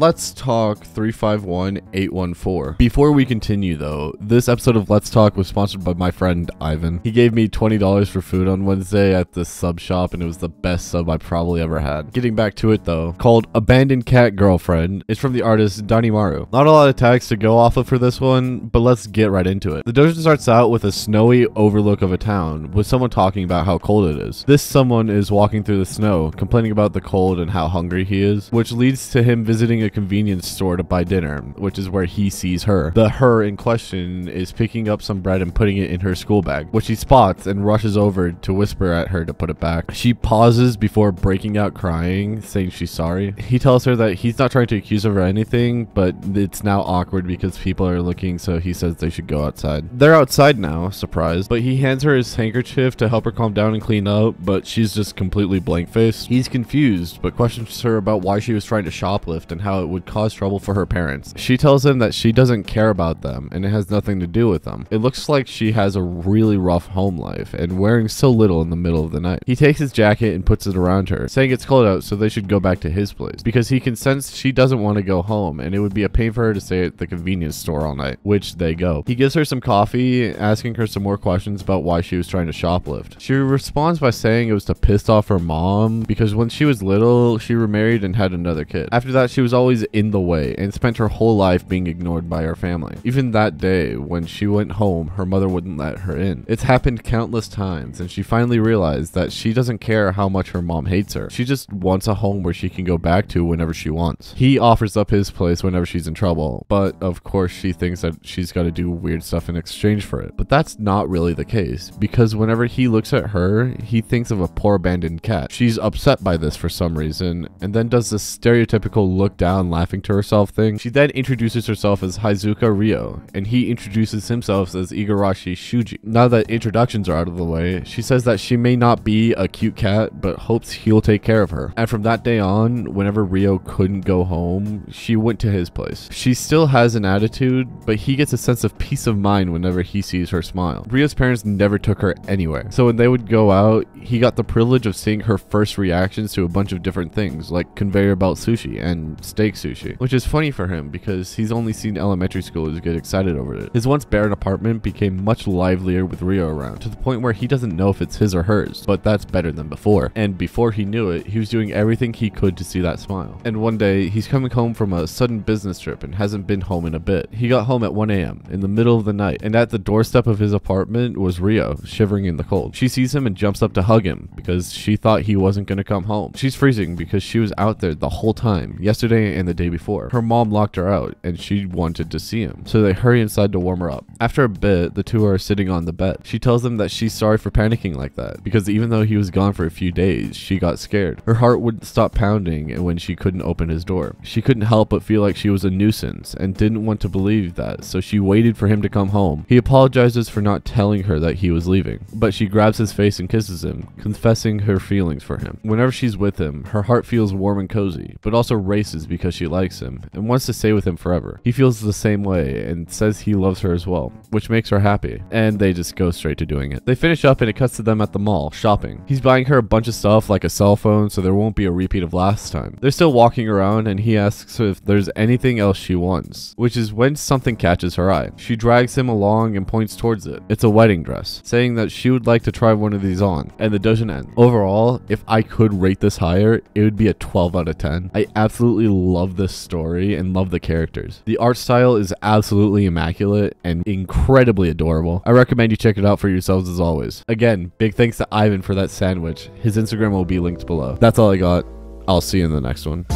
Let's Talk 351-814. Before we continue though, this episode of Let's Talk was sponsored by my friend Ivan. He gave me $20 for food on Wednesday at the sub shop and it was the best sub I probably ever had. Getting back to it though, called Abandoned Cat Girlfriend. It's from the artist Danimaru. Not a lot of tags to go off of for this one, but let's get right into it. The doujin starts out with a snowy overlook of a town with someone talking about how cold it is. This someone is walking through the snow, complaining about the cold and how hungry he is, which leads to him visiting a convenience store to buy dinner, which is where he sees her. The her in question is picking up some bread and putting it in her school bag, which he spots and rushes over to whisper at her to put it back. She pauses before breaking out crying, saying she's sorry. He tells her that he's not trying to accuse her of anything, but it's now awkward because people are looking, so he says they should go outside. They're outside now, surprised, but he hands her his handkerchief to help her calm down and clean up, but she's just completely blank faced. He's confused, but questions her about why she was trying to shoplift and how it would cause trouble for her parents. She tells him that she doesn't care about them and it has nothing to do with them. It looks like she has a really rough home life and wearing so little in the middle of the night. He takes his jacket and puts it around her, saying it's cold out so they should go back to his place because he can sense she doesn't want to go home and it would be a pain for her to stay at the convenience store all night, which they go. He gives her some coffee, asking her some more questions about why she was trying to shoplift. She responds by saying it was to piss off her mom because when she was little, she remarried and had another kid. After that, she was always in the way and spent her whole life being ignored by her family. Even that day, when she went home, her mother wouldn't let her in. It's happened countless times, and she finally realized that she doesn't care how much her mom hates her. She just wants a home where she can go back to whenever she wants. He offers up his place whenever she's in trouble, but of course, she thinks that she's got to do weird stuff in exchange for it. But that's not really the case, because whenever he looks at her, he thinks of a poor abandoned cat. She's upset by this for some reason, and then does this stereotypical look down laughing to herself thing. She then introduces herself as Haizuka Ryo, and he introduces himself as Igarashi Shuji. Now that introductions are out of the way, she says that she may not be a cute cat, but hopes he'll take care of her. And from that day on, whenever Ryo couldn't go home, she went to his place. She still has an attitude, but he gets a sense of peace of mind whenever he sees her smile. Ryo's parents never took her anywhere, so when they would go out, he got the privilege of seeing her first reactions to a bunch of different things, like conveyor belt sushi and sushi, which is funny for him because he's only seen elementary schoolers get excited over it. His once barren apartment became much livelier with Ryo around, to the point where he doesn't know if it's his or hers, but that's better than before. And before he knew it, he was doing everything he could to see that smile. And one day, he's coming home from a sudden business trip and hasn't been home in a bit. He got home at 1 a.m. in the middle of the night, and at the doorstep of his apartment was Ryo, shivering in the cold. She sees him and jumps up to hug him because she thought he wasn't going to come home. She's freezing because she was out there the whole time, yesterday and the day before. Her mom locked her out and she wanted to see him, so they hurry inside to warm her up. After a bit, the two are sitting on the bed. She tells him that she's sorry for panicking like that because even though he was gone for a few days, she got scared. Her heart wouldn't stop pounding when she couldn't open his door. She couldn't help but feel like she was a nuisance and didn't want to believe that, so she waited for him to come home. He apologizes for not telling her that he was leaving, but she grabs his face and kisses him, confessing her feelings for him. Whenever she's with him, her heart feels warm and cozy, but also races because she likes him and wants to stay with him forever. He feels the same way and says he loves her as well, which makes her happy, and they just go straight to doing it. They finish up and it cuts to them at the mall, shopping. He's buying her a bunch of stuff like a cell phone so there won't be a repeat of last time. They're still walking around and he asks if there's anything else she wants, which is when something catches her eye. She drags him along and points towards it. It's a wedding dress, saying that she would like to try one of these on, and the doesn't end. Overall, if I could rate this higher, it would be a 12 out of 10. I absolutely love this story and love the characters. The art style is absolutely immaculate and incredibly adorable. I recommend you check it out for yourselves as always. Again, big thanks to Ivan for that sandwich. His Instagram will be linked below. That's all I got. I'll see you in the next one.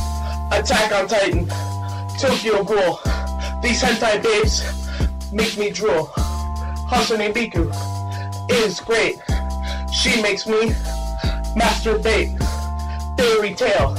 Attack on Titan, Tokyo Ghoul. These hentai babes make me drool. Hatsune Miku is great. She makes me masturbate. Fairy tale